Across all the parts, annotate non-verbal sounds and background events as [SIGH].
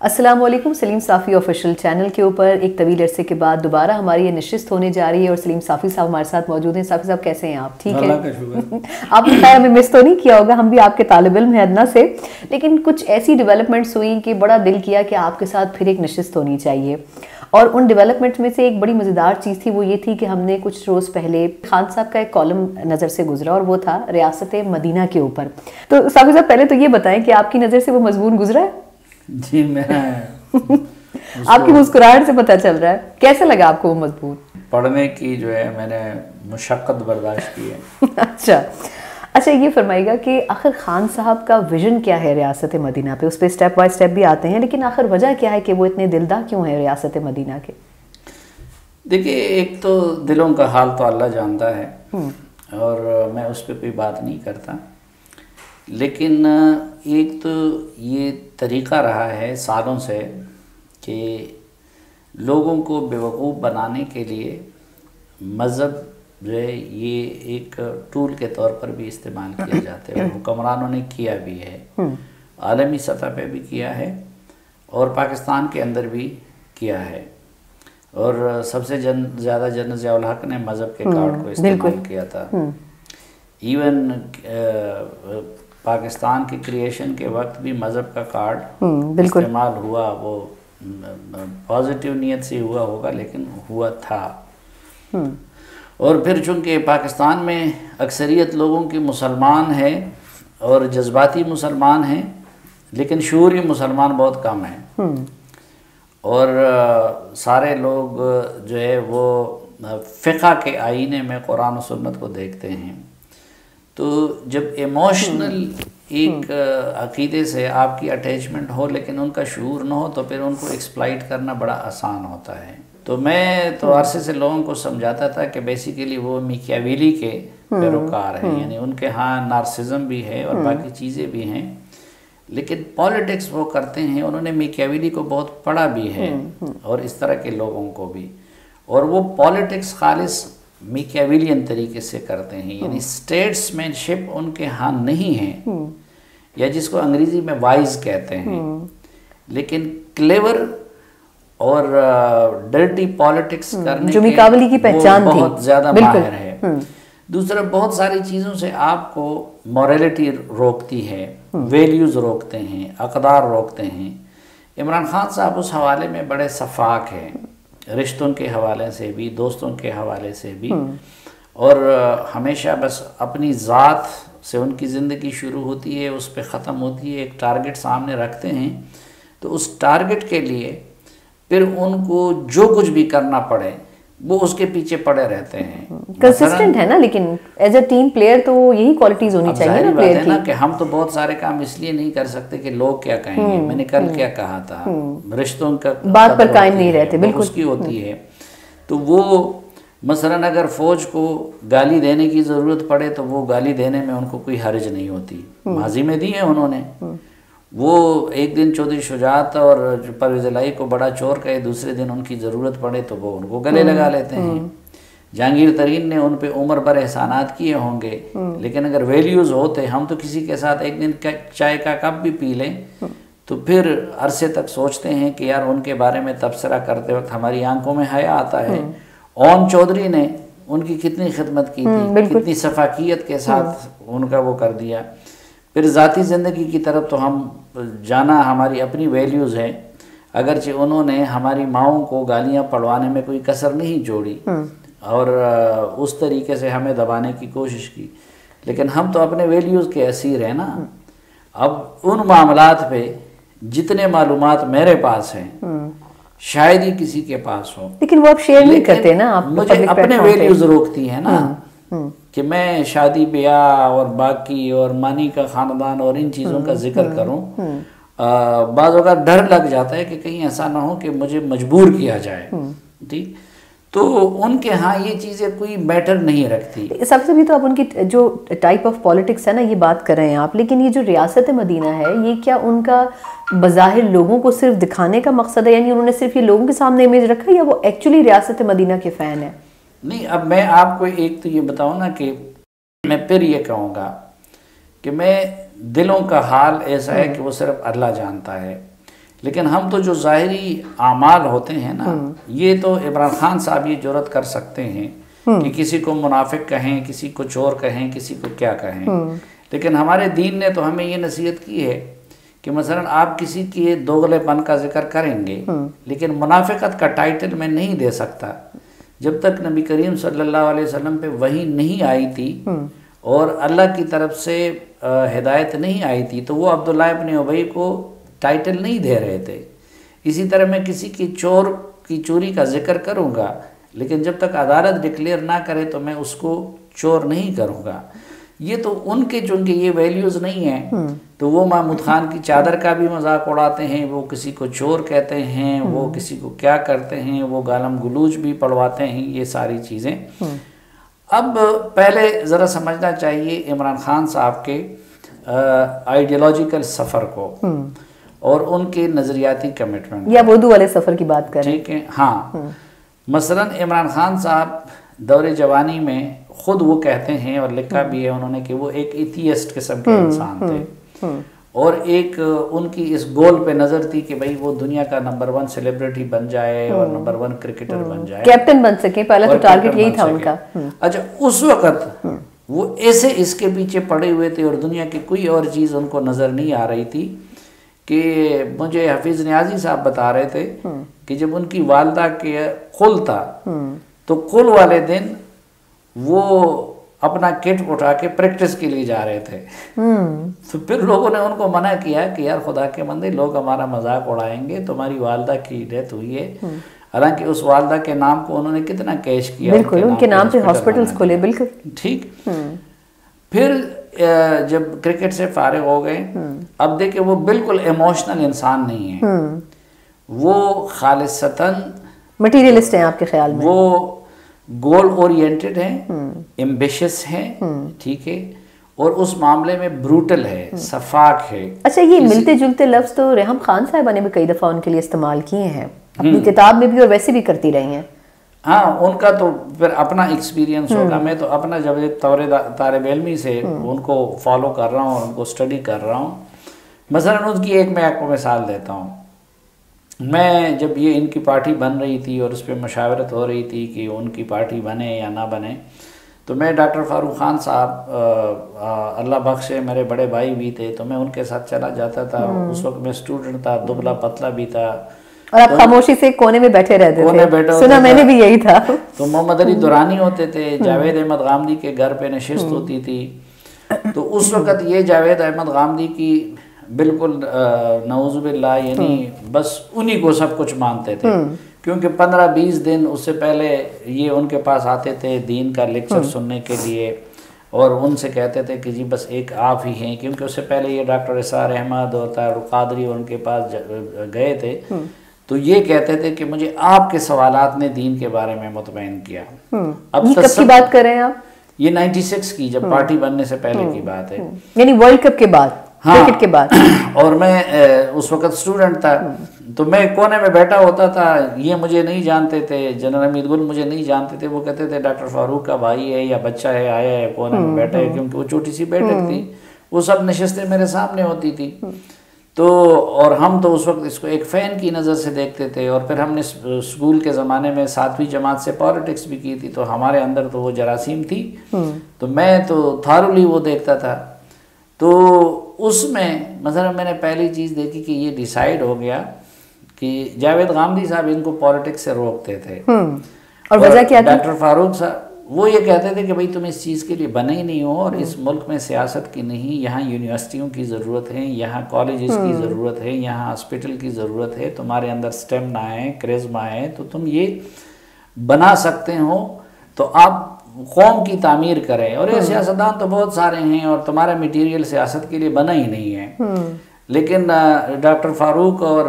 अस्सलाम वालेकुम Salim साफ़ी official channel के ऊपर। एक तवील अरसे के बाद दोबारा हमारी ये निश्चित होने जा रही है और सलीम साफ़ी साहब हमारे साथ मौजूद हैं। साफ़ी साहब कैसे हैं आप? ठीक है? [LAUGHS] आपने खैर हमें मिस तो नहीं किया होगा हम भी आपके तालब इल्म हैं अदना से। लेकिन कुछ ऐसी डेवलपमेंट्स हुई कि बड़ा दिल किया कि आपके साथ फिर एक नशस्त होनी चाहिए। और उन डेवलपमेंट में से एक बड़ी मज़ेदार चीज़ थी वो ये थी कि हमने कुछ रोज़ पहले खान साहब का एक कॉलम नज़र से गुजरा और वो था रियासत मदीना के ऊपर। तो साफी साहब पहले तो ये बताएँ कि आपकी नज़र से वो मजमून गुजरा है? [LAUGHS] जी मैं आपकी मुस्कुराहट से पता चल रहा है। कैसे लगा आपको वो मज़बूत? पढ़ने की जो है मैंने मुशक्क़त बर्दाश्त की है। [LAUGHS] अच्छा। अच्छा ये फरमाइएगा कि आखिर खान साहब का विजन क्या है रियासत मदीना पे? उस पर स्टेप बाय स्टेप भी आते हैं लेकिन आखिर वजह क्या है कि वो इतने दिलदा क्यों है रियासत मदीना के? देखिए एक तो दिलों का हाल तो अल्लाह जानता है हम्म। और मैं उस पर कोई बात नहीं करता। लेकिन एक तो ये तरीक़ा रहा है सालों से कि लोगों को बेवकूफ़ बनाने के लिए मज़हब जो है ये एक टूल के तौर पर भी इस्तेमाल किया जाता है हुक्मरानों ने किया भी है। हम्म। आलमी सतह पे भी किया है और पाकिस्तान के अंदर भी किया है। और सबसे जन ज़्यादा जन जयाल हक ने मज़हब के कार्ड हम्म, को इस्तेमाल किया था। इवन हम्म। पाकिस्तान के क्रिएशन के वक्त भी मज़हब का कार्ड इस्तेमाल हुआ वो पॉजिटिव नीयत से हुआ होगा लेकिन हुआ था। और फिर चूँकि पाकिस्तान में अक्सरियत लोगों की मुसलमान है और जज्बाती मुसलमान हैं लेकिन शूरी मुसलमान बहुत कम हैं। हम्म। और सारे लोग जो है वो फ़िका के आईने में कुरान सुन्नत को देखते हैं। तो जब इमोशनल हम्म। एक हम्म। अकीदे से आपकी अटैचमेंट हो लेकिन उनका शूर ना हो तो फिर उनको एक्सप्लाइट करना बड़ा आसान होता है तो मैं तो अरसे से लोगों को समझाता था कि बेसिकली वो मिकियाविली के हम्म, पैरोकार हैं हम्म। यानी उनके यहाँ नार्सिज्म भी है और हम्म। बाकी चीज़ें भी हैं लेकिन पॉलिटिक्स वो करते हैं उन्होंने मिकियाविली को बहुत पढ़ा भी है और इस तरह के लोगों को भी और वो पॉलिटिक्स खालिश मिकियाविलियन तरीके से करते हैं यानी स्टेट्समैनशिप उनके यहाँ नहीं है या जिसको अंग्रेज़ी में वाइज कहते हैं। लेकिन क्लेवर और डर्टी पॉलिटिक्स हम्म, करने जो मिकाबली की पहचान थी। बहुत ज़्यादा माहिर है। हम्म। दूसरा बहुत सारी चीज़ों से आपको मॉरलिटी रोकती है वैल्यूज़ हम्म। रोकते हैं अकदार रोकते हैं। इमरान खान साहब उस हवाले में बड़े शफाक हैं। रिश्तों के हवाले से भी दोस्तों के हवाले से भी। और हमेशा बस अपनी ज़ात से उनकी ज़िंदगी शुरू होती है उस पर ख़त्म होती है एक टारगेट सामने रखते हैं। तो उस टारगेट के लिए फिर उनको जो कुछ भी करना पड़े वो उसके पीछे पड़े रहते हैं। कंसिस्टेंट है ना लेकिन एज अ टीम प्लेयर तो यही क्वालिटीज होनी चाहिए ना प्लेयर की ना कि। हम तो बहुत सारे काम इसलिए नहीं कर सकते कि लोग क्या कहेंगे। हम्म, मैंने कल हम्म, क्या कहा था? हम्म। रिश्तों का बात पर कायम नहीं रहते बिल्कुल। उसकी होती है। तो वो मसलन अगर फौज को गाली देने की ज़रूरत पड़े तो वो गाली देने में उनको कोई हर्ज नहीं होती। माजी में दी है उन्होंने। वो एक दिन चौधरी शुजात और परवेज लाई को बड़ा चोर कहे दूसरे दिन उनकी ज़रूरत पड़े तो वो उनको गले लगा हम्म, लेते हैं। हम्म। जहांगीर तरीन ने उन पर उम्र भर एहसानात किए होंगे हम्म। लेकिन अगर वैल्यूज़ होते हम तो किसी के साथ एक दिन चाय का कप भी पी लें तो फिर अरसे तक सोचते हैं कि यार उनके बारे में तबसरा करते वक्त हमारी आँखों में हया आता है। ओन चौधरी ने उनकी कितनी खिदमत की थी कितनी सफाकियत के साथ उनका वो कर दिया। फिर ज़ाती ज़िंदगी की तरफ़ तो हम जाना हमारी अपनी वैल्यूज़ हैं। अगरचे उन्होंने हमारी माओ को गालियाँ पढ़वाने में कोई कसर नहीं जोड़ी। हम्म। और उस तरीके से हमें दबाने की कोशिश की। लेकिन हम तो अपने वैल्यूज़ के असीर हैं ना। हम्म। अब उन मामला पे जितने मालूम मेरे पास हैं हम्म। शायद ही किसी के पास हो। लेकिन वो आप शेयर नहीं करते ना आप मुझे अपने वैल्यूज़ रोकती है ना। कि मैं शादी ब्याह और बाकी और मानी का ख़ानदान और इन चीज़ों का ज़िक्र हम्म, करूँ हम्म। बाज़ डर लग जाता है कि कहीं ऐसा ना हो कि मुझे मजबूर किया जाए हम्म। ठीक तो उनके यहाँ ये चीज़ें कोई मैटर नहीं रखती सबसे भी तो आप उनकी जो टाइप ऑफ़ पॉलिटिक्स है ना ये बात कर रहे हैं आप लेकिन ये जो रियासत मदीना है ये क्या उनका बज़ाहिर लोगों को सिर्फ़ दिखाने का मकसद है यानी उन्होंने सिर्फ़ ये लोगों के सामने इमेज रखा या वो एक्चुअली रियासत मदीना के फ़ैन है नहीं अब मैं आपको एक तो ये बताऊँ ना कि मैं फिर ये कहूँगा कि मैं दिलों का हाल ऐसा है कि वो सिर्फ़ अल्लाह जानता है। लेकिन हम तो जो ज़ाहरी आमाल होते हैं ना ये तो इमरान खान साहब ये ज़रूरत कर सकते हैं कि किसी को मुनाफिक कहें किसी को चोर कहें किसी को क्या कहें। लेकिन हमारे दीन ने तो हमें ये नसीहत की है कि मसलन आप किसी के दोगलेपन का ज़िक्र करेंगे लेकिन मुनाफिकत का टाइटल मैं नहीं दे सकता। जब तक नबी करीम सल्लल्लाहु अलैहि वसल्लम पे वही नहीं आई थी और अल्लाह की तरफ़ से हिदायत नहीं आई थी तो वो अब्दुल्ला अपने उबई को टाइटल नहीं दे रहे थे। इसी तरह मैं किसी की चोर की चोरी का ज़िक्र करूँगा लेकिन जब तक अदालत डिक्लेयर ना करे तो मैं उसको चोर नहीं करूँगा। ये तो उनके चूँकि ये वैल्यूज़ नहीं है। हम्म। तो वो महमूद खान की चादर का भी मज़ाक उड़ाते हैं वो किसी को चोर कहते हैं वो हम्म। किसी को क्या करते हैं वो गालम गलूज भी पढ़वाते हैं ये सारी चीज़ें। हम्म। अब पहले ज़रा समझना चाहिए इमरान खान साहब के आइडियोलॉजिकल सफ़र को और उनके नज़रियाती कमिटमेंट या उर्दू वाले सफ़र की बात करें। ठीक है? हाँ। मसलन इमरान खान साहब दौरे जवानी में खुद वो कहते हैं और लिखा भी है उन्होंने कि वो एक इथियस्ट किस्म के हम्म, इंसान थे। हम्म, हम्म। और एक उनकी इस गोल पे नज़र थी कि भाई वो दुनिया का नंबर वन सेलिब्रिटी बन जाए और नंबर वन क्रिकेटर बन जाए। कैप्टन बन सके पहला तो टारगेट यही था उनका। अच्छा उस वक्त वो ऐसे इसके पीछे पड़े हुए थे और दुनिया की कोई और चीज़ उनको नज़र नहीं आ रही थी कि मुझे हफीज़ न्याजी साहब बता रहे थे कि जब उनकी वालदा के कुल था तो कुल वाले दिन वो अपना किट उठा के प्रैक्टिस के लिए जा रहे थे। हम्म। तो फिर लोगों ने उनको मना किया कि यार खुदा के मंदिर लोग हमारा मज़ाक उड़ाएँगे तुम्हारी वालदा की डेथ हुई है। हम्म। हालाँकि उस वालदा के नाम को उन्होंने कितना कैश किया बिल्कुल उनके नाम पे हॉस्पिटल्स खोले बिल्कुल। ठीक। हम्म। फिर जब क्रिकेट से फारिग हो गए अब देखे वो बिल्कुल इमोशनल इंसान नहीं है। वो खालिसतन मटीरियलिस्ट हैं आपके ख्याल में। वो गोल ओरिएंटेड है एम्बिशियस है ठीक है और उस मामले में ब्रूटल है सफाक है। अच्छा ये मिलते जुलते लफ्ज तो रेहम खान साहबा ने भी कई दफ़ा उनके लिए इस्तेमाल किए हैं। अपनी हम्म। किताब में भी और वैसे भी करती रही हैं। हाँ उनका तो फिर अपना एक्सपीरियंस होगा। हम्म। मैं तो अपना जब तौरे तारब इलमी से हम्म। उनको फॉलो कर रहा हूँ उनको स्टडी कर रहा हूँ। मसलन उनकी एक मैं आपको मिसाल देता हूँ। मैं जब ये इनकी पार्टी बन रही थी और उस पर मशावरत हो रही थी कि उनकी पार्टी बने या ना बने तो मैं डॉक्टर फारूक ख़ान साहब अल्लाह बख्शे मेरे बड़े भाई भी थे तो मैं उनके साथ चला जाता था। हम्म। उस वक्त मैं स्टूडेंट था दुबला पतला भी था। और आप तो खामोशी से कोने में बैठे रहते कोने थे। बैठे सुना मैंने भी यही था। तो मोहम्मद अली दुरानी होते थे हम्म। जावेद अहमद गामदी के घर पे नशिस्त हम्म। होती थी। तो उस वक्त ये जावेद अहमद गामदी की बिल्कुल नवजुबिल्ला यानी हम्म। बस उन्हीं को सब कुछ मानते थे। हम्म। क्योंकि पंद्रह बीस दिन उससे पहले ये उनके पास आते थे दीन का लेक्चर हम्म। सुनने के लिए और उनसे कहते थे कि जी बस एक आप ही हैं क्योंकि उससे पहले ये डॉक्टर इसार अहमद और तारुकादरी उनके पास गए थे। तो ये कहते थे कि मुझे आपके सवालात ने दीन के बारे में मुतमिन किया। अब कब की बात कर रहे हैं आप? ये 96 की जब पार्टी बनने से पहले की बात है। यानी वर्ल्ड कप के बाद? हाँ। क्रिकेट के बाद। [CLEARS THROAT] और मैं उस वक्त स्टूडेंट था तो मैं कोने में बैठा होता था ये मुझे नहीं जानते थे जनरल अमीद गुल मुझे नहीं जानते थे वो कहते थे डॉक्टर फारूक का भाई है या बच्चा है आया है कोने में हम्म, बैठा है हम्म। क्योंकि वो छोटी सी बैठक हम्म। थी वो सब नशस्तें मेरे सामने होती थी। तो और हम तो उस वक्त इसको एक फ़ैन की नज़र से देखते थे और फिर हमने स्कूल के ज़माने में सातवीं जमात से पॉलिटिक्स भी की थी तो हमारे अंदर तो वो जरासीम थी। तो मैं तो थारूली वो देखता था। तो उसमें मतलब मैंने पहली चीज़ देखी कि ये डिसाइड हो गया कि जावेद गांधी साहब इनको पॉलिटिक्स से रोकते थे हम्म। और वजह क्या डॉक्टर फारूक साहब वो ये कहते थे कि भाई तुम इस चीज़ के लिए बने ही नहीं हो और इस हम्म। मुल्क में सियासत की नहीं यहाँ यूनिवर्सिटियों की ज़रूरत है यहाँ कॉलेजेस की हम्म। ज़रूरत है यहाँ हॉस्पिटल की ज़रूरत है तुम्हारे अंदर स्टेम ना आए क्रेजमा आए तो तुम ये बना सकते हो तो आप कौम की तामीर करें। और ये हम्म। सियासतदान तो बहुत सारे हैं और तुम्हारा मटेरियल सियासत के लिए बना ही नहीं है। हम्म। लेकिन डॉक्टर फारूक और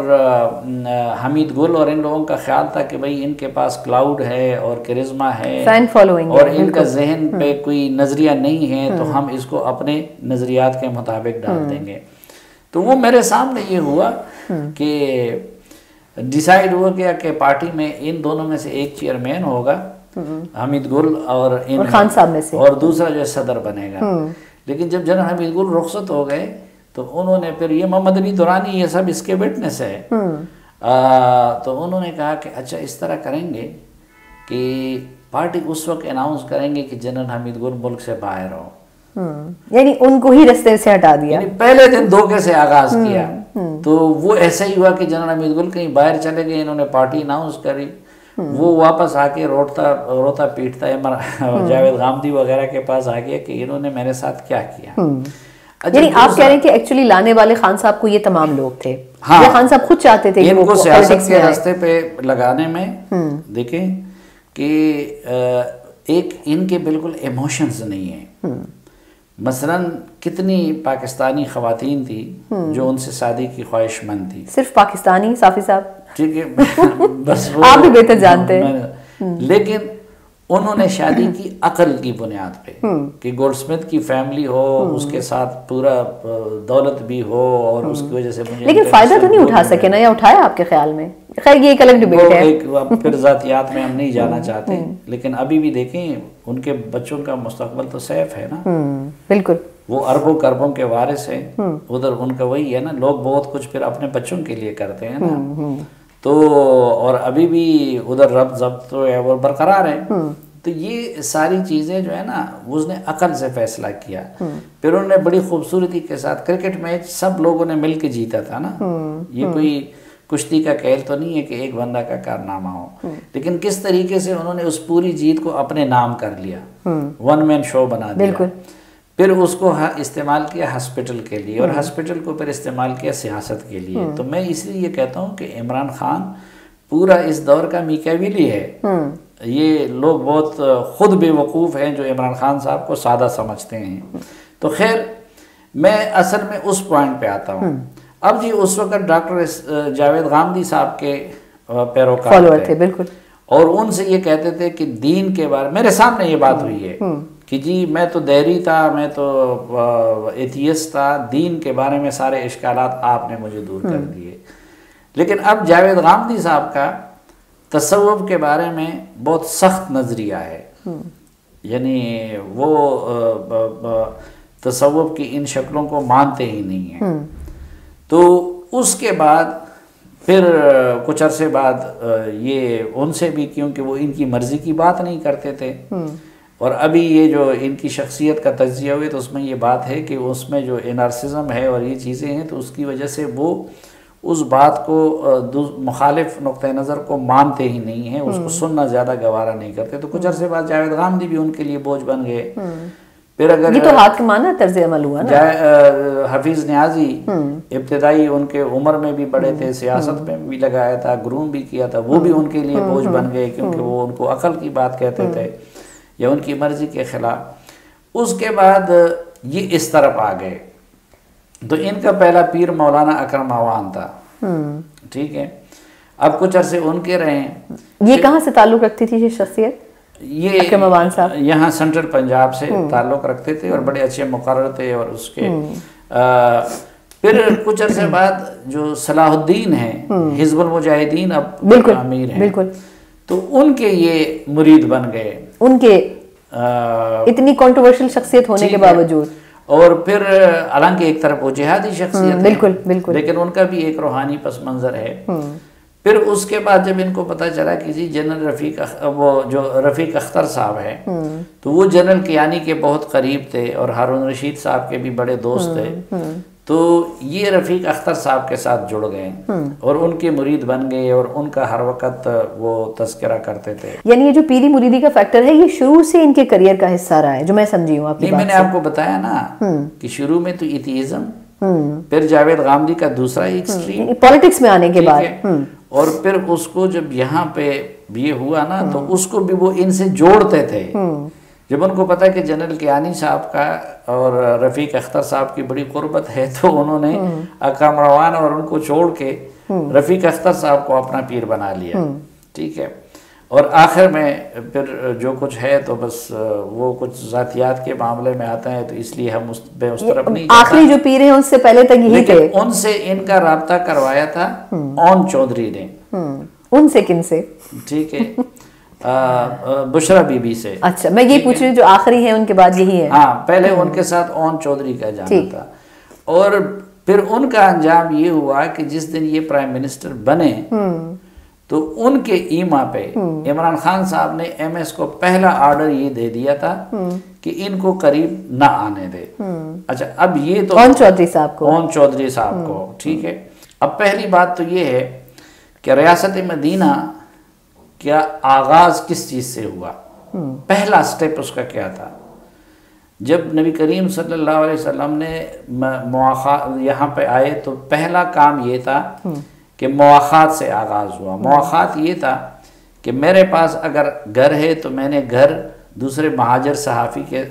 हमीद गुल और इन लोगों का ख्याल था कि भाई इनके पास क्लाउड है और करिश्मा है फॉलोइंग और इनका जहन पे हम्म। कोई नज़रिया नहीं है तो हम इसको अपने नज़रियात के मुताबिक डाल देंगे। तो वो मेरे सामने ये हुआ कि डिसाइड हुआ गया कि पार्टी में इन दोनों में से एक चेयरमैन होगा। हमीद गुल और इन और खान साहब में से। और दूसरा जो सदर बनेगा। हम्म। लेकिन जब जनरल हमीद गुल रुखसत हो गए तो उन्होंने फिर ये मोहम्मद अली दुरानी ये सब इसके विटनेस है। आ, तो उन्होंने कहा कि अच्छा इस तरह करेंगे कि पार्टी उस वक्त अनाउंस करेंगे कि जनरल हमीद गुल मुल्क से बाहर हो। हम्म। यानी उनको ही रस्ते से हटा दिया। पहले दिन धोखे से आगाज़ हम्म, किया। हम्म। तो वो ऐसा ही हुआ कि जनरल हमीद गुल कहीं बाहर चले गए इन्होंने पार्टी अनाउंस करी। वो वापस आके रोता रोता पीटता है जावेद गामदी वगैरह के पास आ गया कि इन्होंने मेरे साथ क्या किया। अच्छा, यानी आप कह रहे हैं कि एक्चुअली लाने वाले खान साहब को ये तमाम लोग थे। हाँ। खान साहब खुद चाहते थे इनको सियासत के रास्ते पे लगाने में देखें कि एक इनके बिल्कुल इमोशंस नहीं है। मसलन कितनी पाकिस्तानी खातन थी हम्म। जो उनसे शादी की ख्वाहिशमंद थी। सिर्फ़ पाकिस्तानी साफी साहब? ठीक है? [LAUGHS] बस वो आप भी बेहतर जानते हैं। लेकिन उन्होंने शादी की अकल की बुनियाद पे हम्म। कि गोल्डस्मिथ की फैमिली हो हम्म। उसके साथ पूरा दौलत भी हो और हम्म। उसकी वजह से मुझे लेकिन फ़ायदा तो नहीं उठा सके ना या उठाया आपके ख्याल में? खैर ये एक अलग डिबेट है। एक अब फिर जातियात में हम नहीं जाना चाहते लेकिन अभी भी देखें उनके बच्चों का मुस्तकबल तो सेफ़ है ना। बिल्कुल। वो अरबों करबों के वारिस है उधर उनका वही है ना लोग बहुत कुछ फिर अपने बच्चों के लिए करते हैं ना। तो और अभी भी उधर रब जब्त तो है वो बरकरार है। हम्म। तो ये सारी चीज़ें जो है ना उसने अकल से फैसला किया। हम्म। फिर उन्होंने बड़ी खूबसूरती के साथ क्रिकेट मैच सब लोगों ने मिल के जीता था ना। हम्म। ये कोई कुश्ती का खेल तो नहीं है कि एक बंदा का कारनामा हो। लेकिन किस तरीके से उन्होंने उस पूरी जीत को अपने नाम कर लिया। वन मैन शो बना दिया। फिर उसको इस्तेमाल किया हॉस्पिटल के लिए और हॉस्पिटल हम्म। को फिर इस्तेमाल किया सियासत के लिए। हम्म। तो मैं इसलिए ये कहता हूँ कि इमरान खान पूरा इस दौर का मीकाविली है। हम्म। ये लोग बहुत खुद बेवकूफ़ हैं जो इमरान खान साहब को सादा समझते हैं। तो खैर मैं असल में उस पॉइंट पे आता हूँ। अब जी उस वक्त डॉक्टर जावेद गांधी साहब के पैरोकार थे। बिल्कुल। और उनसे ये कहते थे कि दीन के बारे मेरे सामने ये बात हुई है। कि जी मैं तो देरी था मैं तो एथियस था दीन के बारे में सारे इश्काल आपने मुझे दूर कर हम्म। दिए लेकिन अब जावेद गांधी साहब का तसव्वुफ के बारे में बहुत सख्त नज़रिया है हम्म। यानी वो तसव्वुफ की इन शक्लों को मानते ही नहीं हैं हम्म। तो उसके बाद फिर कुछ अरसे बाद ये उनसे भी क्योंकि वो इनकी मर्ज़ी की बात नहीं करते थे और अभी ये जो इनकी शख्सियत का तजिया हुए तो उसमें ये बात है कि उसमें जो एनार्सिज्म है और ये चीज़ें हैं तो उसकी वजह से वो उस बात को मुखालिफ नुक़ नज़र को मानते ही नहीं हैं उसको हम्म। सुनना ज़्यादा गवारा नहीं करते। तो कुछ अरसे बाद जावेद गांधी भी उनके लिए बोझ बन गए। हम्म। फिर अगर ये तो हाथ कमाना तर्ज अमल हुआ ना। हफीज न्याजी हम्म। इब्तदाई उनके उम्र में भी बड़े थे सियासत में भी लगाया था ग्रूम भी किया था वो भी उनके लिए बोझ बन गए क्योंकि वो उनको अकल की बात कहते थे। या उनकी मर्ज़ी के खिलाफ। उसके बाद ये इस तरफ़ आ गए। तो इनका पहला पीर मौलाना अकरम आवान था। हम्म। ठीक है? अब कुछ अरसे उनके रहे। ये कहाँ से ताल्लुक रखती थी ये शख्सियत? ये यहाँ सेंट्रल पंजाब से हम्म। ताल्लुक रखते थे और बड़े अच्छे मुकर थे और उसके हम्म। फिर कुछ अरसे बाद जो सलाहुद्दीन है हिजबुल मुजाहिदीन अब बिल्कुल अमीर है। बिल्कुल। तो उनके ये मुरीद बन गए। उनके आ, इतनी कंट्रोवर्शियल शख्सियत होने के बावजूद। और फिर हालाँकि एक तरफ़ वो जिहादी शख्सियत हम्म, बिल्कुल बिल्कुल। लेकिन उनका भी एक रूहानी पस मंजर है। हम्म। फिर उसके बाद जब इनको पता चला कि जी जनरल रफ़ीक वो जो रफ़ीक अख्तर साहब है हम्म। तो वो जनरल कियानी के बहुत करीब थे और हारून रशीद साहब के भी बड़े दोस्त थे। तो ये रफ़ीक अख्तर साहब के साथ जुड़ गए हम्म। और उनके मुरीद बन गए और उनका हर वक्त वो तस्करा करते थे। यानी ये जो पीरी मुरीदी का फैक्टर है ये शुरू से इनके करियर का हिस्सा रहा है जो मैं समझी हूँ नहीं मैंने आपको बताया ना हम्म। कि शुरू में तो इतिज़म हम्म। फिर जावेद गामदी का दूसरा एक्सट्रीम पॉलिटिक्स में आने के बाद। और फिर उसको जब यहाँ पे ये हुआ ना तो उसको भी वो इनसे जोड़ते थे। जब उनको पता है कि जनरल कियानी साहब का और रफ़ीक अख्तर साहब की बड़ी गुर्बत है तो उन्होंने हम्म। अकरम रवान और उनको छोड़ के हम्म। रफ़ीक अख्तर साहब को अपना पीर बना लिया। हम्म। ठीक है? और आखिर में फिर जो कुछ है तो बस वो कुछ जातियात के मामले में आता है तो इसलिए हम उस पे उस तरफ़ नहीं आखिरी जो पीर है उससे पहले तक यही थे। उनसे इनका रबता करवाया था ओन चौधरी ने। उनसे किन से? ठीक है? बुशरा बीबी से। अच्छा मैं ये पूछ रही हूँ जो आखिरी है उनके बाद यही है। हाँ पहले हम्म। उनके साथ ओन चौधरी का जाना था। और फिर उनका अंजाम ये हुआ कि जिस दिन ये प्राइम मिनिस्टर बने तो उनके ईमा पे इमरान खान साहब ने एमएस को पहला ऑर्डर ये दे दिया था कि इनको करीब ना आने दे। अच्छा अब ये तो ओन चौधरी साहब को। ओन चौधरी साहब को ठीक है? अब पहली बात तो ये है कि रियासत मदीना क्या आगाज़ किस चीज़ से हुआ? पहला स्टेप उसका क्या था? जब नबी करीम सल्लल्लाहु अलैहि वसल्लम ने यहाँ पे आए तो पहला काम ये था कि मवाख़ात से आगाज़ हुआ। मवाख़ात ये था कि मेरे पास अगर घर है तो मैंने घर दूसरे महाजर सहाफ़ी के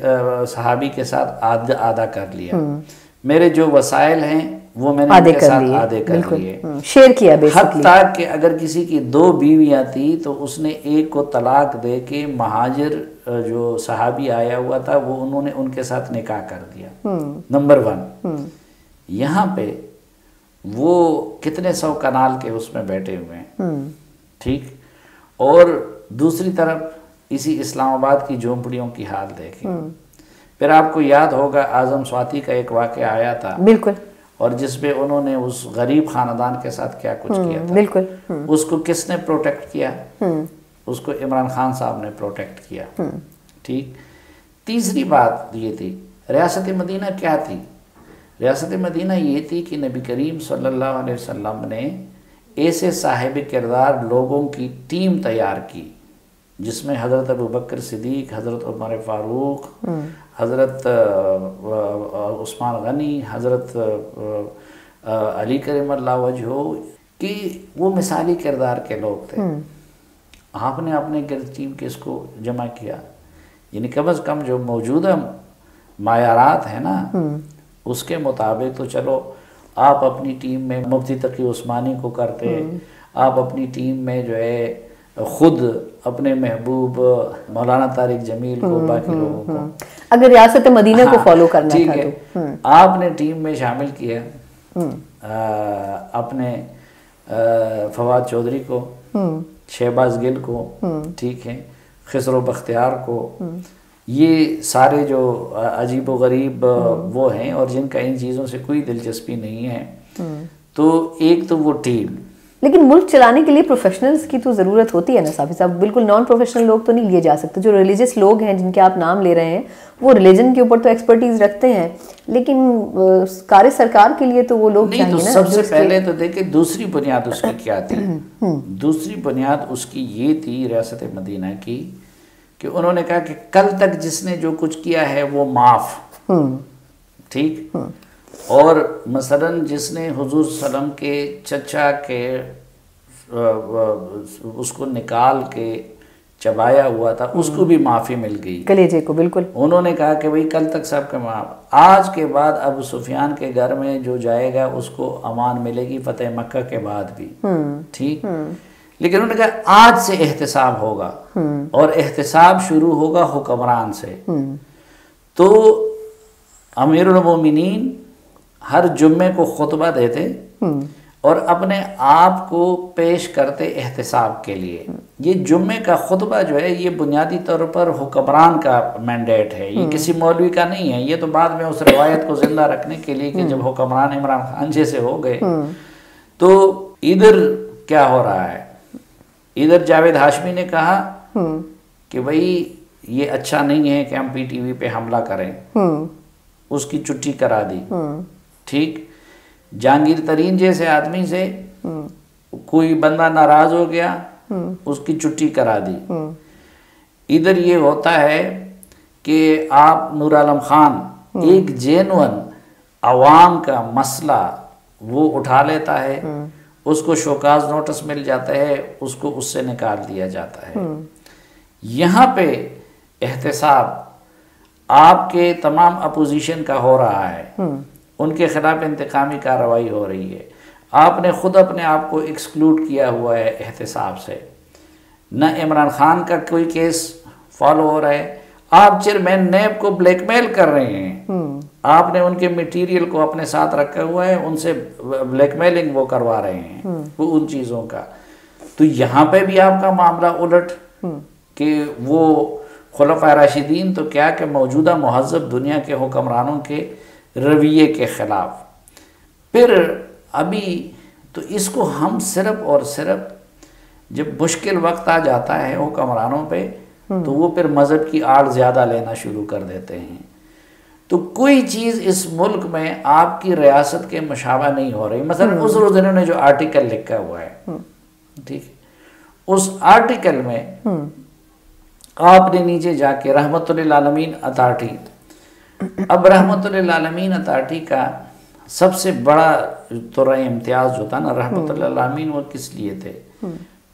सहाबी के साथ आधा आधा कर लिया। हम्म। मेरे जो वसाइल हैं वो मैंने आधे कर साथ आधे कर लिए। हम्म, शेयर किया हद तक कि अगर किसी की दो बीवियाँ थी तो उसने एक को तलाक दे के महाजर जो सहाबी आया हुआ था वो उन्होंने उनके साथ निकाह कर दिया। हम्म। नंबर वन यहाँ पे वो कितने सौ कनाल के उसमें बैठे हुए हैं। ठीक? और दूसरी तरफ़ इसी इस्लामाबाद की झोंपड़ियों की हाल देखें। फिर आपको याद होगा आज़म स्वाति का एक वाक्य आया था। बिल्कुल। और जिसमें उन्होंने उस गरीब खानदान के साथ क्या कुछ हम्म, किया था? बिल्कुल हम्म। उसको किसने प्रोटेक्ट किया? हम्म। उसको इमरान खान साहब ने प्रोटेक्ट किया। ठीक? तीसरी बात ये थी रियासत मदीना क्या थी? रियासत मदीना ये थी कि नबी करीम सल्लल्लाहु अलैहि वसल्लम ने ऐसे साहिब किरदार लोगों की टीम तैयार की। जिसमें हज़रत अबू बकर सिद्दीक हज़रत उमर फ़ारूक हज़रत उस्मान गनी हज़रत अली करीम हो कि वो मिसाली किरदार के लोग थे हम्म। आपने अपने टीम के इसको जमा किया यानी कम अज़ कम जो मौजूदा मायारात है ना हम्म। उसके मुताबिक तो चलो आप अपनी टीम में मुफ्ती तकी उस्मानी को करते हम्म। आप अपनी टीम में जो है खुद अपने महबूब मौलाना तारिक जमील को बाकी लोगों को। अगर रियासत मदीना हाँ, को फॉलो करना ठीक है। तो। हम्म। आपने टीम में शामिल किया हम्म। अपने फवाद चौधरी को हम्म। शहबाज गिल को ठीक है खसरो बख्तियार को। ये सारे जो अजीब व गरीब वो हैं और जिनका इन चीज़ों से कोई दिलचस्पी नहीं है। तो एक तो वो टीम लेकिन मुल्क चलाने के लिए प्रोफेशनल्स की तो ज़रूरत होती है ना साफी साहब। बिल्कुल नॉन प्रोफेशनल लोग तो नहीं लिए जा सकते। जो रिलीजियस लोग हैं जिनके आप नाम ले रहे हैं वो रिलीजन के ऊपर तो एक्सपर्टीज रखते हैं। लेकिन कार्य सरकार के लिए तो वो लोग नहीं तो ना सबसे पहले तो देखिए दूसरी बुनियाद उसकी क्या थी? हम्म, [CLEARS THROAT] हम्म। दूसरी बुनियाद उसकी ये थी रियासत मदीना की कि उन्होंने कहा कि कल तक जिसने जो कुछ किया है वो माफ़। हम्म। ठीक? और मसलन जिसने हुजूर सलम के चचा के उसको निकाल के चबाया हुआ था उसको भी माफ़ी मिल गई। कलेजे को बिल्कुल। उन्होंने कहा कि भाई कल तक सबके माफ़। आज के बाद अब सुफियान के घर में जो जाएगा उसको अमान मिलेगी फतेह मक्का के बाद भी। हम्म, ठीक? हम्म। लेकिन उन्होंने कहा आज से एहतसाब होगा। हम्म। और एहतसाब शुरू होगा हुक्मरान से। तो अमीरमिन हर जुम्मे को खुतबा देते हम्म। और अपने आप को पेश करते एहतसाब के लिए। ये जुम्मे का खुतबा जो है ये बुनियादी तौर पर हुक्मरान का मैंडेट है। ये हम्म। किसी मौलवी का नहीं है। ये तो बाद में उस रवायत को ज़िंदा रखने के लिए कि जब हम्म। हुक्मरान इमरान खान जैसे हो गए। तो इधर क्या हो रहा है? इधर जावेद हाशमी ने कहा कि भाई ये अच्छा नहीं है कि हम पीटीवी पे हमला करें। उसकी छुट्टी करा दी। ठीक? जहांगीर तरीन जैसे आदमी से कोई बंदा नाराज़ हो गया उसकी छुट्टी करा दी। इधर ये होता है कि आप नूर आलम खान एक जेनवन अवाम का मसला वो उठा लेता है उसको शोकाज नोटिस मिल जाता है उसको उससे निकाल दिया जाता है। यहाँ पे एहतसाब आपके तमाम अपोजिशन का हो रहा है। उनके खिलाफ इंतकामी कार्रवाई हो रही है आपने खुद अपने आप को एक्सक्लूड किया हुआ है एहतसाब से न इमरान खान का कोई केस फॉलो हो रहा है आप चेयरमैन नैब को ब्लैकमेल कर रहे हैं हम्म। आपने उनके मटेरियल को अपने साथ रखा हुआ है उनसे ब्लैकमेलिंग वो करवा रहे हैं हम्म। वो उन चीज़ों का तो यहाँ पे भी आपका मामला उलट हम्म। कि वो खुलफा राशिदीन तो क्या कि मौजूदा महजब दुनिया के हुक्मरानों के रवैये के ख़िलाफ़ फिर अभी तो इसको हम सिर्फ़ और सिर्फ़ जब मुश्किल वक्त आ जाता है हुक्मरानों पे हम्म। तो वो फिर मज़हब की आड़ ज़्यादा लेना शुरू कर देते हैं तो कोई चीज़ इस मुल्क में आपकी रियासत के मशाबा नहीं हो रही मतलब उस रोज इन्होंने जो आर्टिकल लिखा हुआ है हम्म। ठीक है उस आर्टिकल में हम्म। आपने नीचे जाके रहमतुल्लामीन अथॉरिटी अब रहमतुल्लामीन अथॉरिटी का सबसे बड़ा तो इम्तियाज़ जो था ना रहमतुल्लामीन वो किस लिए थे?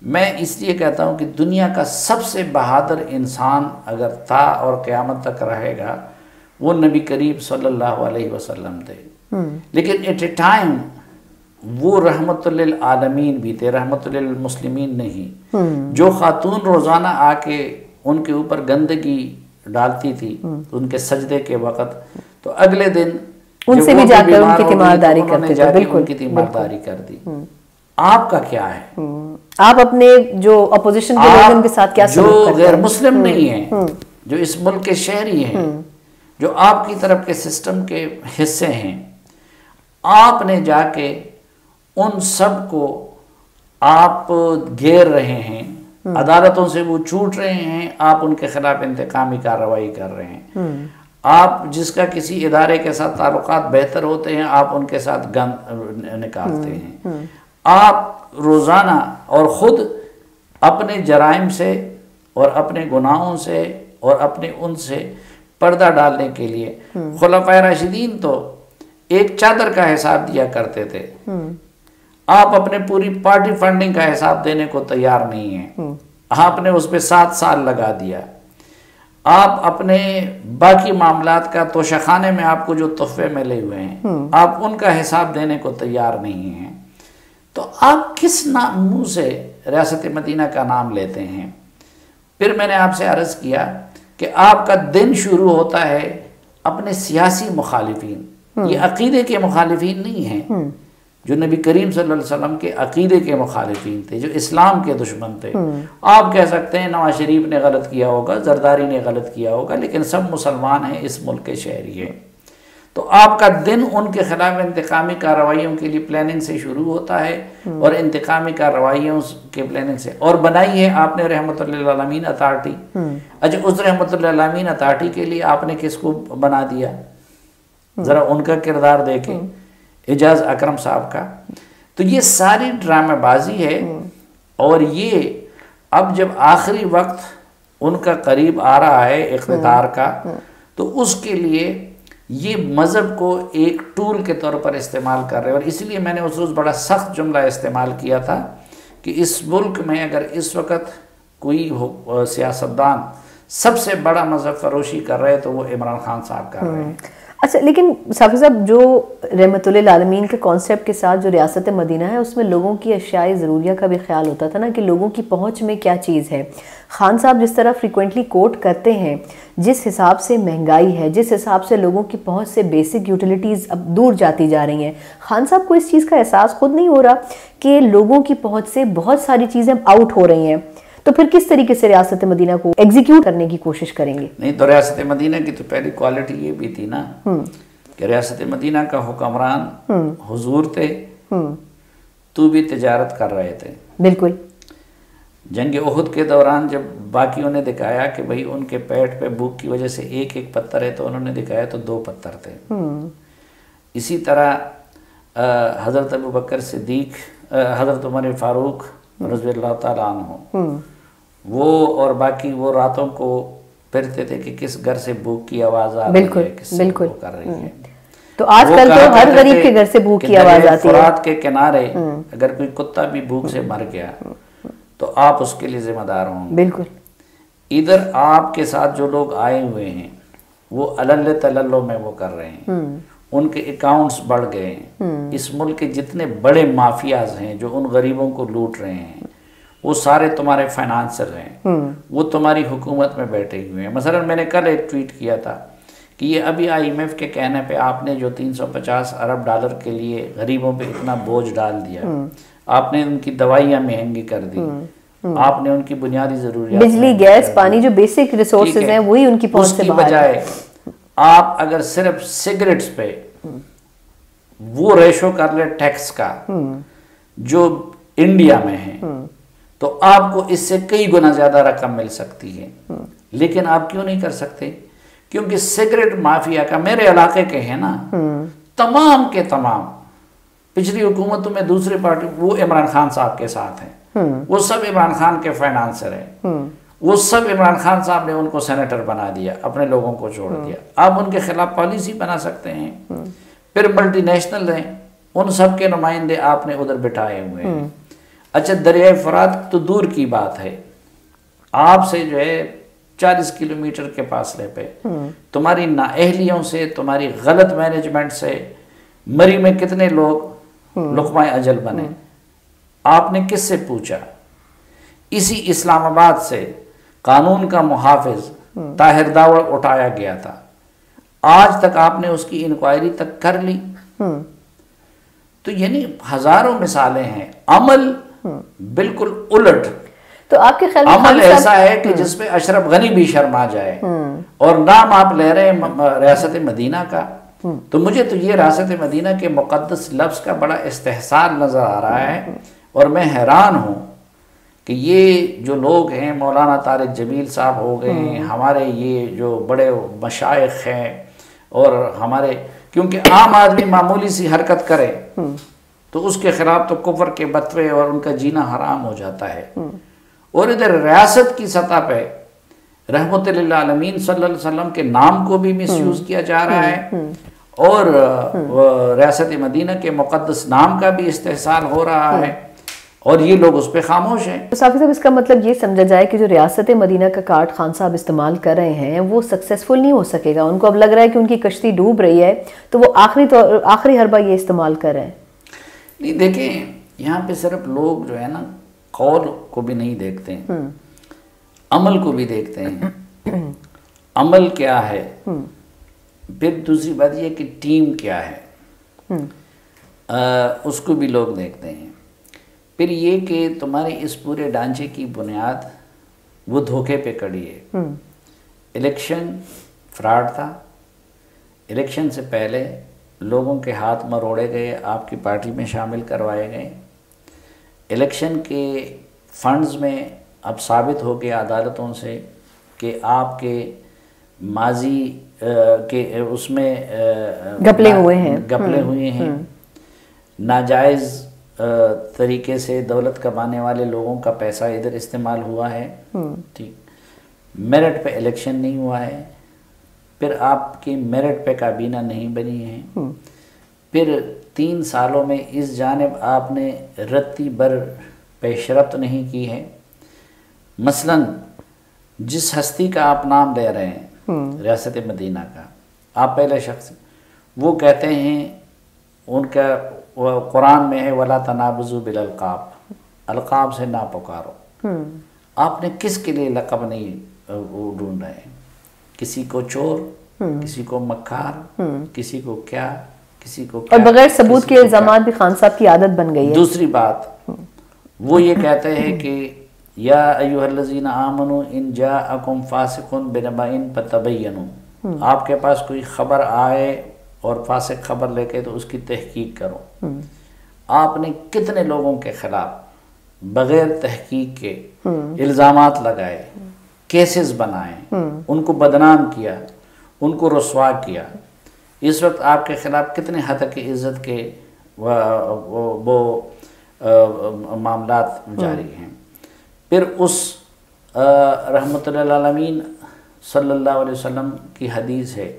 मैं इसलिए कहता हूँ कि दुनिया का सबसे बहादुर इंसान अगर था और क़्यामत तक रहेगा वो नबी करीब सल्लल्लाहु अलैहि वसल्लम थे। हम्म। लेकिन एट ए टाइम वो रहमतुल्लिल आलमीन भी थे रहमतुल्लिल मुस्लिमीन नहीं। हम्म। जो खातून रोज़ाना आके उनके ऊपर गंदगी डालती थी हम्म। उनके सजदे के वक़्त तो अगले दिन उनसे भी जाकर उनकी तीमारदारी करते थे बिल्कुल उनकी तीमारदारी कर दी। आपका क्या है? आप अपने जो अपोजिशन के लोगों के साथ क्या जो गैर मुस्लिम नहीं है जो इस मुल्क के शहरी हैं जो आपकी तरफ़ के सिस्टम के हिस्से हैं आपने जाके उन सबको आप घेर रहे हैं हम्म। अदालतों से वो छूट रहे हैं आप उनके खिलाफ इंतकामी कार्रवाई कर रहे हैं। हम्म। आप जिसका किसी इदारे के साथ ताल्लुक बेहतर होते हैं आप उनके साथ गंद निकालते हम्म। हैं। आप रोज़ाना और ख़ुद अपने जराइम से और अपने गुनाहों से और अपने उनसे पर्दा डालने के लिए खुलाफा राशिदीन तो एक चादर का हिसाब दिया करते थे। आप अपने पूरी पार्टी फंडिंग का हिसाब देने को तैयार नहीं है। आपने उस पर सात साल लगा दिया। आप अपने बाकी मामलात का तोशाखाने में आपको जो तोहफे मिले हुए हैं आप उनका हिसाब देने को तैयार नहीं हैं। तो आप किस नाम मुँह से रियासत मदीना का नाम लेते हैं? फिर मैंने आपसे अर्ज़ किया कि आपका दिन शुरू होता है अपने सियासी मुखालिफी हम्म। ये अकीदे के मुखालिफिन नहीं हैं। हम्म। जो नबी करीम सल्लल्लाहु अलैहि वसल्लम के अकीदे के मुखालिफी थे जो इस्लाम के दुश्मन थे हम्म। आप कह सकते हैं नवाज़ शरीफ ने गलत किया होगा जरदारी ने गलत किया होगा लेकिन सब मुसलमान हैं इस मुल्क के शहरी हैं तो आपका दिन उनके खिलाफ इंतकामी कार्रवाइयों के लिए प्लानिंग से शुरू होता है हम्म। और इंतकामी कार्रवाइयों के प्लानिंग से और बनाई है आपने रहमत अथॉरिटी हम्म। अच्छा उस रहमतमीन अथार्टी के लिए आपने किसको बना दिया। ज़रा उनका किरदार देखें एजाज अकरम साहब का। तो ये सारी ड्रामेबाजी है और ये अब जब आखिरी वक्त उनका करीब आ रहा है इकतदार का तो उसके लिए ये मज़हब को एक टूल के तौर पर इस्तेमाल कर रहे हैं। और इसलिए मैंने उस रोज़ बड़ा सख्त जुमला इस्तेमाल किया था कि इस मुल्क में अगर इस वक्त कोई सियासतदान सबसे बड़ा मज़हब फरोशी कर रहे हैं तो वो इमरान खान साहब कर रहे हैं। हम्म। अच्छा लेकिन साफी साहब, जो रहमतुल्लामीन के कॉन्सेप्ट के साथ जो रियासत मदीना है, उसमें लोगों की अशियाई ज़रूरिया का भी ख्याल होता था ना कि लोगों की पहुँच में क्या चीज़ है। खान साहब जिस तरह फ्रिक्वेंटली कोट करते हैं, जिस हिसाब से महँगाई है, जिस हिसाब से लोगों की पहुँच से बेसिक यूटिलिटीज़ अब दूर जाती जा रही हैं, खान साहब को इस चीज़ का एहसास खुद नहीं हो रहा कि लोगों की पहुँच से बहुत सारी चीज़ें आउट हो रही हैं। तो फिर किस तरीके से रियासत मदीना को एग्जीक्यूट करने की कोशिश करेंगे? नहीं तो रियासत मदीना की तो पहली क्वालिटी ये भी थी ना हम्म। कि रियासत मदीना का हुक्मरान हम्म। हुजूर थे। हम्म। तू भी तजारत कर रहे थे। बिल्कुल। जंग उहद के दौरान जब बाकियों ने दिखाया कि भाई उनके पेट पे भूख की वजह से एक एक पत्थर है तो उन्होंने दिखाया तो दो पत्थर थे। इसी तरह हज़रत अबू बकर सिद्दीक हज़रत उमर फ़ारूक रज़ी हो वो और बाकी वो रातों को फिरते थे कि किस घर से भूख की आवाज़ आ रही है किस बिल्कुल। कर रही है। हम्म। तो आजकल तो हर गरीब के घर से भूख की आवाज़ आती है। के किनारे हम्म। अगर कोई कुत्ता भी भूख से मर गया तो आप उसके लिए जिम्मेदार होंगे। बिल्कुल। इधर आपके साथ जो लोग आए हुए हैं वो अलल्ले तल्लो में वो कर रहे हैं। हम्म। उनके अकाउंट्स बढ़ गए हैं। इस मुल्क के जितने बड़े माफियाज हैं जो उन गरीबों को लूट रहे हैं वो सारे तुम्हारे फाइनेंसर हैं। हम्म। वो तुम्हारी हुकूमत में बैठे हुए हैं। मसलन मैंने कल एक ट्वीट किया था कि ये अभी आईएमएफ के कहने पे आपने जो 350 अरब डॉलर के लिए गरीबों पे इतना बोझ डाल दिया हम्म। आपने उनकी दवाइयाँ महँगी कर दी। हम्म। आपने उनकी बुनियादी ज़रूरत बिजली गैस पानी जो बेसिक रिसोर्सेज हैं। वही उनकी पहुँच से बजाय आप अगर सिर्फ़ सिगरेट्स पे वो रेशो कर ले टैक्स का जो इंडिया में है तो आपको इससे कई गुना ज़्यादा रकम मिल सकती है। लेकिन आप क्यों नहीं कर सकते? क्योंकि सिगरेट माफिया का मेरे इलाके के हैं ना। तमाम के तमाम। पिछली हुकूमतों में दूसरी पार्टी वो इमरान खान साहब के साथ हैं। वो सब इमरान खान के फाइनेंसर हैं। वो सब इमरान खान साहब ने उनको सेनेटर बना दिया अपने लोगों को छोड़ दिया। आप उनके खिलाफ पॉलिसी बना सकते हैं। फिर मल्टीनेशनल हैं। उन सब के नुमाइंदे आपने उधर बिठाए हुए हैं। अच्छा दरिया फरात तो दूर की बात है। आपसे जो है चालीस किलोमीटर के फासले पे। तुम्हारी नाअहलियों से तुम्हारी गलत मैनेजमेंट से मरी में कितने लोग लुकमा अजल बने? आपने किससे पूछा? इसी इस्लामाबाद से कानून का मुहाफिज ताहिर दावड़ उठाया गया था। आज तक आपने उसकी इंक्वायरी तक कर ली। तो यानी हज़ारों मिसालें हैं। अमल बिल्कुल उलट। तो आपके ख्याल अमल ऐसा है कि जिसमें अशरफ गनी भी शर्मा जाए। और नाम आप ले रहे हैं रियासत मदीना का। तो मुझे तो ये रियासत मदीना के मुकदस लफ्ज़ का बड़ा इस्तेसार नज़र आ रहा है। और मैं हैरान हूँ कि ये जो लोग हैं मौलाना तारिक जमील साहब हो गए हैं हमारे ये जो बड़े मशाइ हैं और हमारे क्योंकि आम आदमी मामूली सी हरकत करे। तो उसके खिलाफ तो कुफर के बतवे और उनका जीना हराम हो जाता है। और इधर रियासत की सतह पर रहमत आलमीन वसल्लम के नाम को भी मिसयूज किया जा रहा है। और रियासत मदीना के मुकदस नाम का भी इस्तेसाल हो रहा है। और ये लोग उस पर खामोश हैं। तो साफी साहब इसका मतलब ये समझा जाए कि जो रियासत मदीना का कार्ड खान साहब इस्तेमाल कर रहे हैं वो सक्सेसफुल नहीं हो सकेगा। उनको अब लग रहा है कि उनकी कश्ती डूब रही है तो वो आखिरी तो आखिरी हरबा ये इस्तेमाल कर रहे हैं। नहीं देखें यहाँ पे सिर्फ़ लोग जो है ना कौल को भी नहीं देखते हैं। हम्म। अमल को भी देखते हैं। अमल क्या है? हम्म। फिर दूसरी बात यह कि टीम क्या है? हम्म। आ, उसको भी लोग देखते हैं। फिर ये कि तुम्हारे इस पूरे ढांचे की बुनियाद वो धोखे पे कड़ी है। इलेक्शन फ्रॉड था। इलेक्शन से पहले लोगों के हाथ मरोड़े गए आपकी पार्टी में शामिल करवाए गए। इलेक्शन के फंड्स में अब साबित हो गया अदालतों से कि आपके माजी के उसमें गपले हुए हैं। गपले हम्म, हुए हैं। हम्म। नाजायज़ तरीके से दौलत कमाने वाले लोगों का पैसा इधर इस्तेमाल हुआ है। हम्म। ठीक। मेरिट पे इलेक्शन नहीं हुआ है। फिर आपकी मेरिट पे काबीना नहीं बनी है हम्म। फिर तीन सालों में इस जानब आपने रत्ती भर पेशरत नहीं की है मसलन जिस हस्ती का आप नाम ले रहे हैं हम्म। रियासत मदीना का आप पहले शख्स वो कहते हैं उनका कुरान में है वला तनाबजू बिलकाब अलकाब से ना पुकारो हम्म। आपने किसके लिए लकब नहीं ढूंढ रहे हैं किसी को चोर हम्म। किसी को मक्कार हम्म। किसी को क्या किसी को क्या, और बगैर सबूत के इल्ज़ाम भी खान साहब की आदत बन गई है। दूसरी बात वो ये कहते हैं कि या अयुहल्लजीना आमनु इन जा अकुम फासिकुन बिनबाइन पतबयनु आपके पास कोई खबर आए और फासिक खबर लेके तो उसकी तहकीक करो। हम्म। आपने कितने लोगों के खिलाफ बगैर तहकीक के इल्ज़ाम लगाए? केसेस बनाए। उनको बदनाम किया उनको रसवा किया इस वक्त आपके खिलाफ कितने हद तक इज़्ज़त के वो, वो वो मामला जारी। हैं फिर उस रहमतमीन सल्लल्लाहु अलैहि वसल्लम की हदीस है।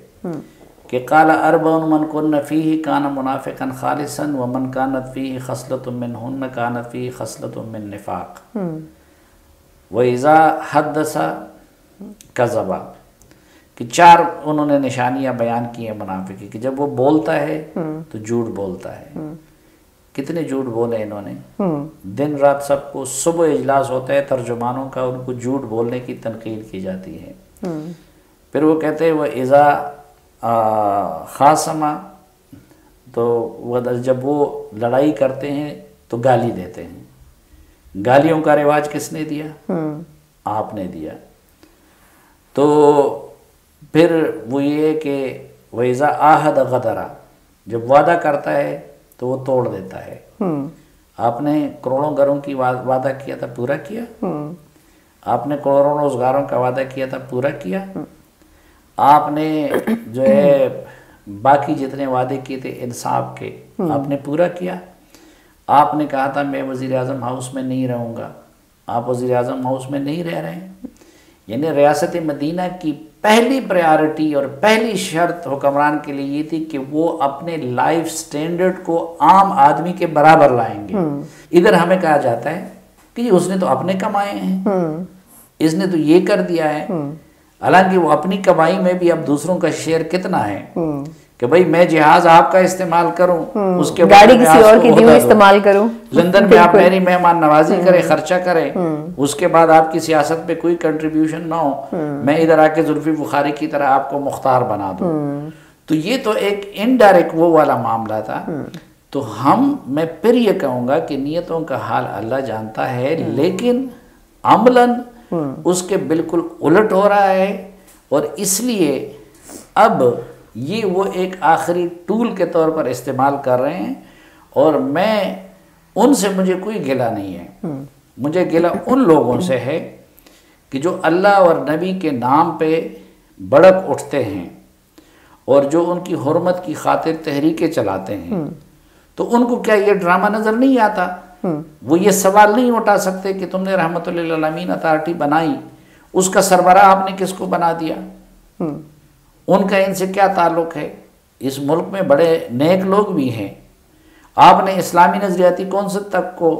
कि काला अरबन मन कन फ़ी कान मुनाफ़िकन खालिसन व मन कानत फ़ी खसलत मिन हन कानत फ़ी खसलत मिन नफाक वज़ा हदसा कज़बा। कि चार उन्होंने निशानियाँ बयान की हैं मुनाफिकी कि। जब वो बोलता है हम्म। तो झूठ बोलता है। हम्म। कितने झूठ बोले इन्होंने? हम्म। दिन रात सबको सुबह इजलास होता है तर्जुमानों का उनको झूठ बोलने की तनकीद की जाती है। फिर वो कहते हैं वह इज़ा ख़ासमा। तो वह जब वो लड़ाई करते हैं तो गाली देते हैं। गालियों का रिवाज किसने दिया? आपने दिया। तो फिर वो ये कि वैज़ा आहद गदरा जब वादा करता है तो वो तोड़ देता है। हम्म। आपने करोड़ों घरों की वादा किया था पूरा किया? हम्म। आपने करोड़ों रोजगारों का वादा किया था पूरा किया? हम्म। आपने जो है बाकी जितने वादे किए थे इंसाफ के आपने पूरा किया? आपने कहा था मैं वज़ीर अजम हाउस में नहीं रहूँगा। आप वज़ीर अजम हाउस में नहीं रह रहे हैं। यानी रियासत मदीना की पहली प्रायोरिटी और पहली शर्त हुक्मरान के लिए ये थी कि वो अपने लाइफ स्टैंडर्ड को आम आदमी के बराबर लाएँगे। हम्म। इधर हमें कहा जाता है कि उसने तो अपने कमाए हैं। हम्म। इसने तो ये कर दिया है। हम्म। हालाँकि वो अपनी कमाई में भी अब दूसरों का शेयर कितना है? कि भाई मैं जहाज़ आपका इस्तेमाल करूँ हम्म। उसके गाड़ी किसी और की दी इस्तेमाल करूँ। लंदन में आप मेरी मेहमान नवाजी करें हम्म। खर्चा करें हम्म। उसके बाद आपकी सियासत पे कोई कंट्रीब्यूशन ना हो मैं इधर आके जुल्फी बुखारी की तरह आपको मुख्तार बना दूँ। तो ये तो एक इनडायरेक्ट वो वाला मामला था। तो हम मैं फिर ये कहूँगा कि नीयतों का हाल अल्लाह जानता है लेकिन अमलन उसके बिल्कुल उलट हो रहा है और इसलिए अब ये वो एक आखिरी टूल के तौर पर इस्तेमाल कर रहे हैं और मैं उनसे मुझे कोई गिला नहीं है हम्म। मुझे गिला उन लोगों से है कि जो अल्लाह और नबी के नाम पे बड़क उठते हैं और जो उनकी हरमत की खातिर तहरीकें चलाते हैं हम्म। तो उनको क्या ये ड्रामा नज़र नहीं आता हम्म। वो ये सवाल नहीं उठा सकते कि तुमने रहमतमीन अथॉरिटी बनाई उसका सरबरा आपने किसको बना दिया उनका इनसे क्या ताल्लुक है? इस मुल्क में बड़े नेक लोग भी हैं। आपने इस्लामी नज़रियाती कौन से तक को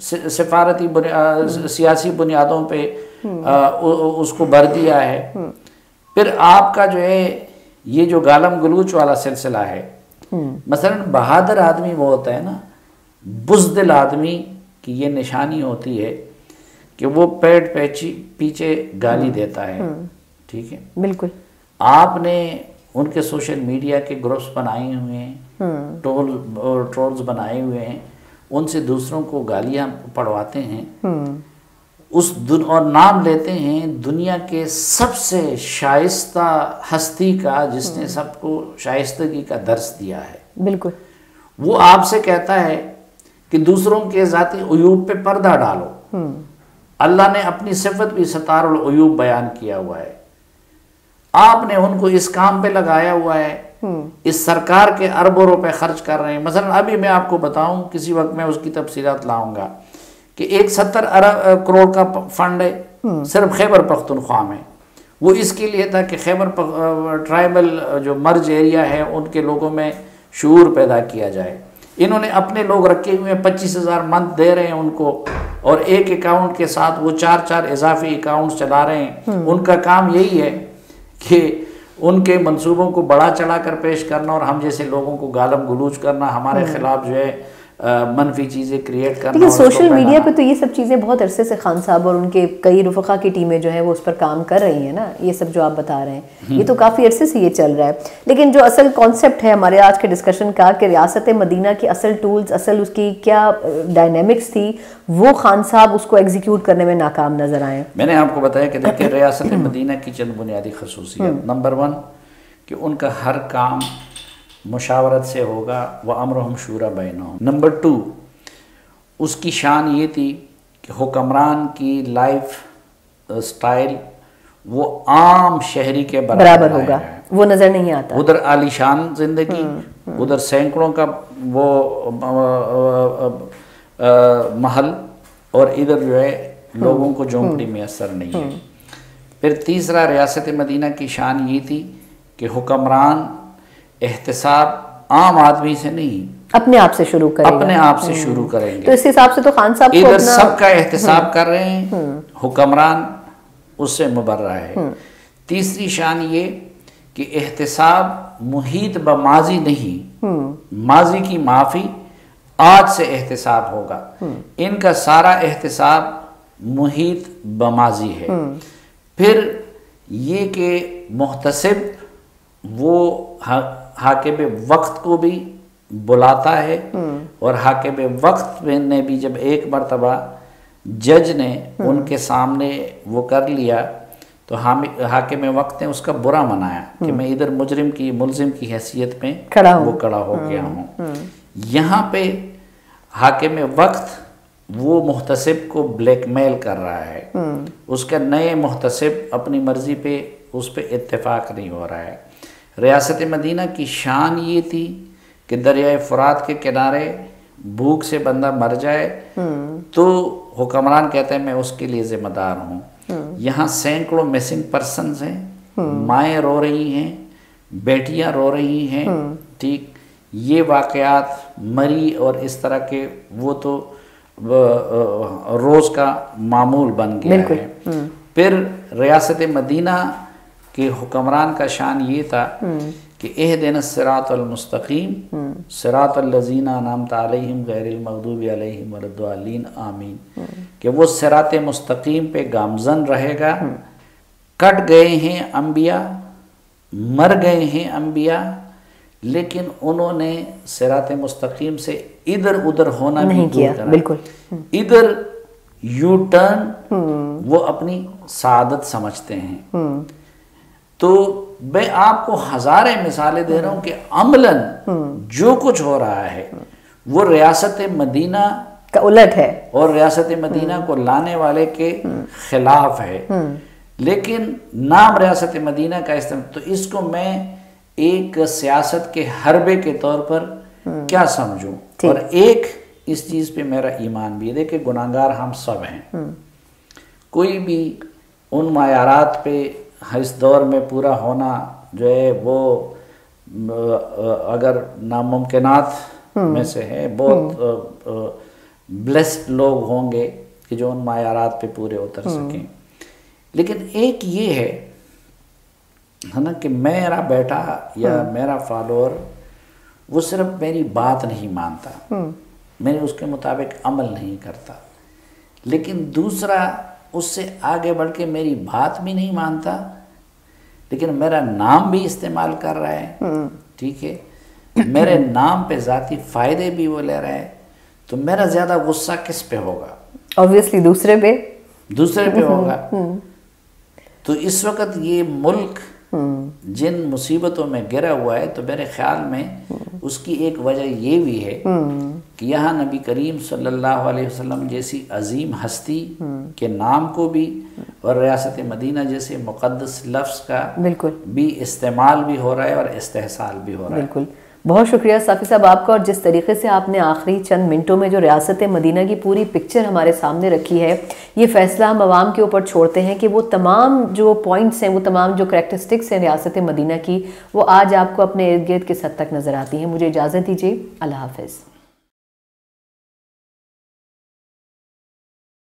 सिफारती बुनिया, सियासी बुनियादों पे आ, उ, उसको भर दिया है। फिर आपका जो है ये जो गालम गलूच वाला सिलसिला है मसलन बहादुर आदमी वो होता है ना बुजदिल आदमी की ये निशानी होती है कि वो पेट पैची पीछे गाली देता है। ठीक है? बिल्कुल। आपने उनके सोशल मीडिया के ग्रुप्स बनाए हुए हैं हम्म। ट्रोल ट्रोल्स बनाए हुए हैं उनसे दूसरों को गालियाँ पढ़वाते हैं हम्म। उस और नाम लेते हैं दुनिया के सबसे शाइस्ता हस्ती का जिसने हम्म। सबको शाइस्तगी का दर्स दिया है बिल्कुल वो आपसे कहता है कि दूसरों के ज़ाती अयूब पे पर्दा डालो अल्लाह ने अपनी सिफत भी सतार अयूब बयान किया हुआ है आपने उनको इस काम पे लगाया हुआ है हम्म। इस सरकार के अरबों रुपए खर्च कर रहे हैं मसलन अभी मैं आपको बताऊँ किसी वक्त मैं उसकी तफसीत लाऊँगा कि एक सत्तर अरब करोड़ का फंड है हम्म। सिर्फ़ खैबर पख्तनख्वा में वो इसके लिए था कि खैबर ट्राइबल जो मर्ज एरिया है उनके लोगों में शूर पैदा किया जाए इन्होंने अपने लोग रखे हुए हैं पच्चीस हज़ार मंथ दे रहे हैं उनको और एक अकाउंट के साथ वो चार चार इजाफी अकाउंट चला रहे हैं हम्म। उनका काम यही है कि उनके मंसूबों को बढ़ा चढ़ा कर पेश करना और हम जैसे लोगों को गालम गलूच करना हमारे हम्म। खिलाफ जो है मनफी चीज़ें क्रिएट करना लेकिन सोशल मीडिया पे तो ये सब चीज़ें बहुत अरसे से खान साहब और उनके कई रुफा की टीमें जो है वो उस पर काम कर रही हैं ना? ये सब जो आप बता रहे हैं ये तो हम्म। काफ़ी अरसे से ये चल रहा है। लेकिन जो असल कॉन्सेप्ट है हमारे आज के डिस्कशन का कि रियासत मदीना की असल टूल्स असल उसकी क्या डायनेमिक्स थी वो खान साहब उसको एग्जीक्यूट करने में नाकाम नज़र आए मैंने आपको बताया कि देखिए [CLEARS THROAT] रियासत मदीना की चंद बुनियादी खसूसियत। नंबर वन कि उनका हर काम मुशावरत से होगा व अमर हम शूरा बैन नंबर टू उसकी शान ये थी कि हुक्मरान की लाइफ स्टाइल वो आम शहरी के बराबर होगा। वो नज़र नहीं आता। उधर आलीशान ज़िंदगी हम्म, हम्म। उधर सैकड़ों का वो महल और इधर जो है लोगों को झोंपड़ी हम्म। में असर नहीं है। फिर तीसरा रियासत मदीना की शान ये थी कि हुक्मरान एहतसाब आम आदमी से नहीं अपने आप से शुरू करेंगे। अपने आप से शुरू हम्म। करेंगे। तो इस हिसाब से तो खान साहब इधर सबका एहतसाब हम्म। कर रहे हैं हम्म। हुक्मरान उससे मुबर्रा है। तीसरी शान ये कि एहतसाब मुहित ब माजी नहीं माजी की माफ़ी आज से एहतसाब होगा। इनका सारा एहतसाब मुहित ब माजी है। फिर ये कि मुहतसिब वो हाकिम वक्त को भी बुलाता है और हाकिम वक्त ने भी जब एक मरतबा जज ने उनके सामने वो कर लिया तो हाकिम वक्त ने उसका बुरा मनाया कि हम्म। मैं इधर मुजरिम की मुलजिम की हैसियत में खड़ा वो खड़ा हो गया हम्म, हूँ। हम्म। यहाँ पे हाकिम वक्त वो मुहतसिब को ब्लैकमेल कर रहा है। उसके नए मुहतसिब अपनी मर्ज़ी पे उस पर इतफाक़ नहीं हो रहा है। रियासत मदीना की शान ये थी कि दरियाए फ़रात के किनारे भूख से बंदा मर जाए तो हुक्मरान कहते हैं मैं उसके लिए ज़िम्मेदार हूँ। यहाँ सैकड़ों मिसिंग पर्सन हैं माएँ रो रही हैं बेटियाँ रो रही हैं ठीक? ये वाकयात मरी और इस तरह के वो तो रोज़ का मामूल बन गया है। हम्म। फिर रियासत मदीना के हुक्मरान का शान ये था कि एह दिन सरातमस्तकीम सरातलजीना नाम तम गैरमकदूब आमीन। कि वो सरात मुस्तकीम पे गामजन रहेगा कट गए हैं अम्बिया मर गए हैं अम्बिया लेकिन उन्होंने सरात मुस्तकीम से इधर उधर होना नहीं किया बिल्कुल। इधर यू टर्न वो अपनी सादत समझते हैं। हम्म। तो मैं आपको हजारे मिसालें दे रहा हूँ कि अमलन जो कुछ हो रहा है वो रियासत मदीना का उलट है। और रियासत मदीना को लाने वाले के खिलाफ है। लेकिन नाम रियासत मदीना का इस्तेमाल तो इसको मैं एक सियासत के हरबे के तौर पर क्या समझूं? और एक इस चीज़ पे मेरा ईमान भी है। देखिए गुनागार हम सब हैं। कोई भी उन मायारात पे इस दौर में पूरा होना जो है वो अगर नामुमकिनात हम्म। में से है बहुत ब्लेस्ड हम्म। लोग होंगे कि जो उन मायारात पे पूरे उतर हम्म। सकें लेकिन एक ये है है ना कि मेरा बेटा या मेरा फॉलोअर वो सिर्फ़ मेरी बात नहीं मानता मैंने उसके मुताबिक अमल नहीं करता लेकिन दूसरा उससे आगे बढ़ के मेरी बात भी नहीं मानता लेकिन मेरा नाम भी इस्तेमाल कर रहा है हम्म। ठीक है मेरे नाम पे ज़ाती फ़ायदे भी वो ले रहा है तो मेरा ज़्यादा गुस्सा किस पे होगा ऑब्वियसली दूसरे पे दूसरे पे होगा हम्म। तो इस वक्त ये मुल्क हम्म। जिन मुसीबतों में गिरा हुआ है तो मेरे ख्याल में उसकी एक वजह ये भी है कि यहाँ नबी करीम सल्लल्लाहु अलैहि वसल्लम जैसी अजीम हस्ती के नाम को भी और रियासत मदीना जैसे मुक़दस लफ्ज़ का बिल्कुल। भी इस्तेमाल भी हो रहा है और इस्तेसाल भी हो रहा है। बिल्कुल। बहुत शुक्रिया साफ़ी साहब आपका, और जिस तरीके से आपने आखिरी चंद मिनटों में जो रियासत मदीना की पूरी पिक्चर हमारे सामने रखी है, ये फैसला हम आवाम के ऊपर छोड़ते हैं कि वो तमाम जो पॉइंट्स हैं, वो तमाम जो करेक्टरिस्टिक्स हैं रियासत मदीना की, वो आज आपको अपने इर्द गिर्द किस हद तक नज़र आती हैं। मुझे इजाज़त दीजिए। अल्लाह हाफिज़।